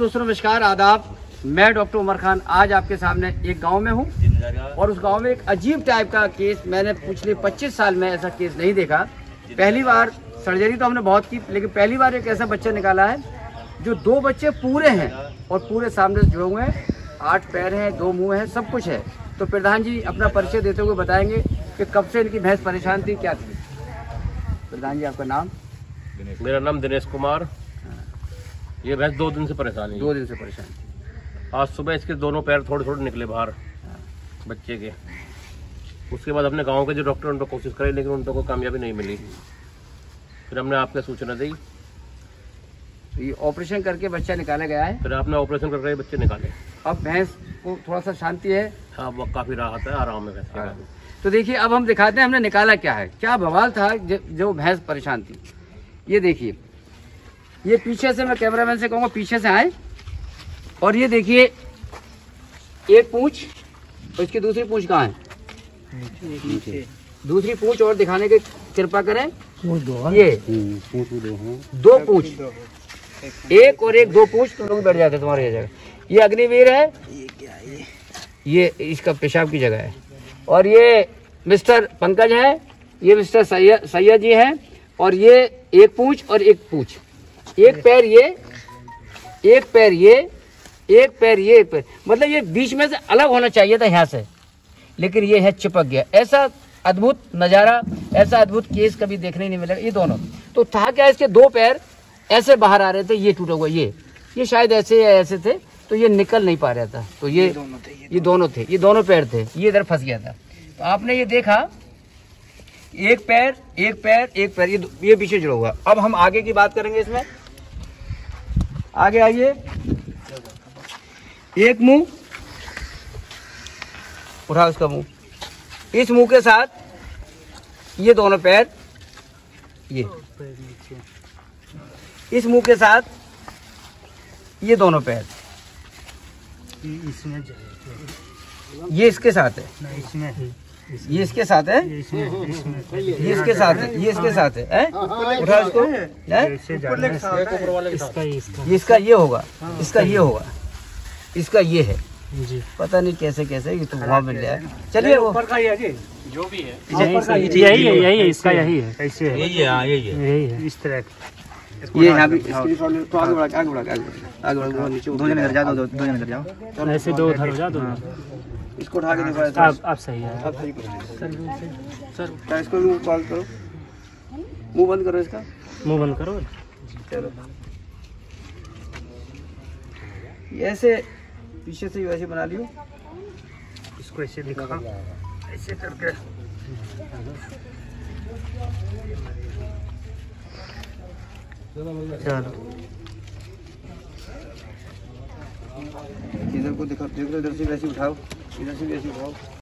दोस्तों, नमस्कार, आदाब। मैं डॉक्टर उमर खान आज आपके सामने एक गाँव में हूँ और उस गाँव में एक अजीब टाइप का केस मैंने पिछले 25 साल में ऐसा केस नहीं देखा। पहली बार सर्जरी तो हमने बहुत की, लेकिन पहली बार एक ऐसा बच्चा निकाला है जो दो बच्चे पूरे हैं और पूरे सामने से जुड़े हुए हैं। आठ पैर हैं, दो मुँह हैं, सब कुछ है। तो प्रधान जी, अपना परिचय देते हुए बताएँगे कि कब से इनकी भैंस परेशान थी, क्या थी। प्रधान जी, आपका नाम? मेरा नाम दिनेश कुमार। ये भैंस दो दिन से परेशान है दो दिन से परेशान आज सुबह इसके दोनों पैर थोड़े थोड़े निकले बाहर बच्चे के। उसके बाद अपने गाँव के जो डॉक्टर उन पर कोशिश करे लेकिन उन कोई कामयाबी नहीं मिली। फिर हमने आपने सूचना दी। तो ये ऑपरेशन करके बच्चा निकाला गया है? फिर आपने ऑपरेशन करके बच्चे निकाले। अब भैंस को थोड़ा सा शांति है? हाँ वो काफ़ी राहत है आराम है भैंस तो देखिए अब हम दिखाते हैं हमने निकाला क्या है। क्या बवाल था जो भैंस परेशान थी। ये देखिए ये पीछे से मैं कैमरामैन से कहूँगा पीछे से आए। और ये देखिए एक पूछ और इसकी दूसरी पूछ कहाँ है? दूसरी पूछ और दिखाने की कृपा करें। ये। दो पूंछ। एक और एक दो पूछ तुम लोग बैठ जाते तुम्हारे जगह। ये अग्निवीर है। ये इसका पेशाब की जगह है। और ये मिस्टर पंकज है। ये मिस्टर सैयद सैयद जी है। और ये एक पूछ और एक पूंछ। एक पैर ये एक पैर ये एक पैर ये एक पैर। मतलब ये बीच में से अलग होना चाहिए था यहाँ से। लेकिन ये है चिपक गया। ऐसा अद्भुत नज़ारा ऐसा अद्भुत केस कभी देखने नहीं मिलेगा। ये दोनों। तो था क्या इसके दो पैर ऐसे बाहर आ रहे थे ये टूटा हुआ ये। ये शायद ऐसे या ऐसे थे तो ये निकल नहीं पा रहा था। तो ये ये दोनों थे ये दोनों पैर थे। ये इधर फंस गया था। तो आपने ये देखा एक पैर एक पैर एक पैर ये ये पीछे जुड़ा हुआ। अब हम आगे की बात करेंगे इसमें। आगे आइए। एक मुँह। उठा उसका मुँह। इस मुँह के साथ ये दोनों पैर। ये। इस मुँह के साथ ये दोनों पैर। इसमें ये इसके साथ है। इसमें। ये इसके साथ है? इसमें इसमें ये इसके साथ है ये इसके साथ है, उठा इसको हैं? है। इसका ये इसका ये होगा इसका ये होगा इसका ये है। जी। पता नहीं कैसे कैसे ये तो वहाँ मिल जाए। चलिए वो यही यही है यही है इसका यही है। ऐसे है। यही है हाँ यही है। यही है। इस तरह का। ये यहाँ भी तो आगे बढ़ा आगे बढ़ा आगे बढ़ा आगे बढ़ा नीचे दो जने इधर जाओ दो दो जने इधर जाओ। ऐसे दो उधर हो जा दो इसको उठा के देखो आप आप सही है। अब सही करो। सर क्या इसको मुँह बंद करो? मुँह बंद करो इसका। मुँह बंद करो। चलो। ये ऐसे पीछे से वैसे बना लियो। इसको ऐसे दिखा। ऐसे करके। चलो। इधर को दिखा देखो इधर से वैसे उठाओ। इधर से वैसे उठाओ।